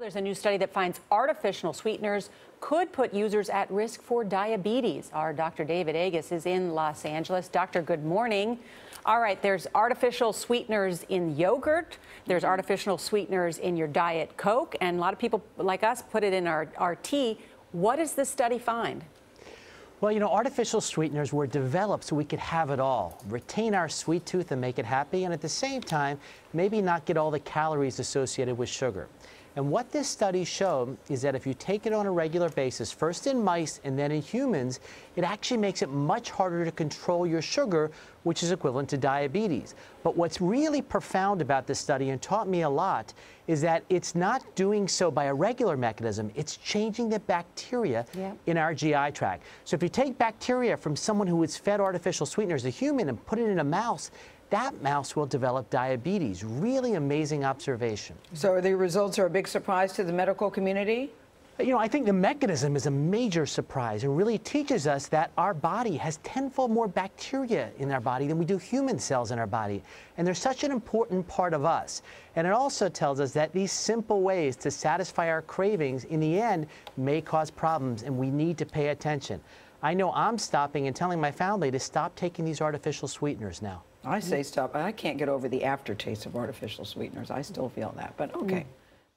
There's a new study that finds artificial sweeteners could put users at risk for diabetes. Our Dr. David Agus is in Los Angeles. Doctor, good morning. All right, there's artificial sweeteners in yogurt, there's artificial sweeteners in your Diet Coke, and a lot of people like us put it in our, our tea. What does this study find? Well, you know, artificial sweeteners were developed so we could have it all, retain our sweet tooth and make it happy, and at the same time, maybe not get all the calories associated with sugar. And what this study showed is that if you take it on a regular basis, first in mice and then in humans, it actually makes it much harder to control your sugar, which is equivalent to diabetes. But what's really profound about this study and taught me a lot is that it's not doing so by a regular mechanism, it's changing the bacteria Yep. in our GI tract. So if you take bacteria from someone who was fed artificial sweeteners, a human, and put it in a mouse, that mouse will develop diabetes. Really amazing observation. So the results are a big surprise to the medical community? You know, I think the mechanism is a major surprise and really teaches us that our body has tenfold more bacteria in our body than we do human cells in our body. And they're such an important part of us. And it also tells us that these simple ways to satisfy our cravings in the end may cause problems and we need to pay attention. I know I'm stopping and telling my family to stop taking these artificial sweeteners now. I say stop. I can't get over the aftertaste of artificial sweeteners. I still feel that, but mm. okay.